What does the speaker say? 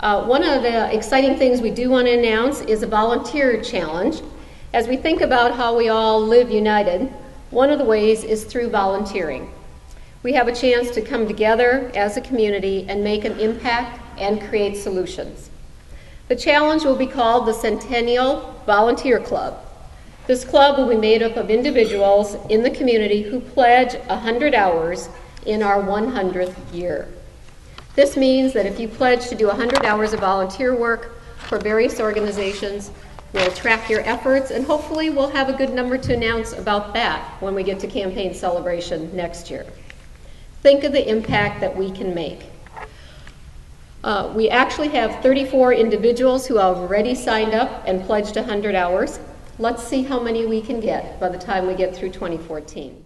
Uh, one of the exciting things we do want to announce is a volunteer challenge. As we think about how we all live united, one of the ways is through volunteering. We have a chance to come together as a community and make an impact and create solutions. The challenge will be called the Centennial Volunteer Club. This club will be made up of individuals in the community who pledge 100 hours in our 100th year. This means that if you pledge to do 100 hours of volunteer work for various organizations, we'll track your efforts and hopefully we'll have a good number to announce about that when we get to campaign celebration next year. Think of the impact that we can make. Uh, we actually have 34 individuals who have already signed up and pledged 100 hours. Let's see how many we can get by the time we get through 2014.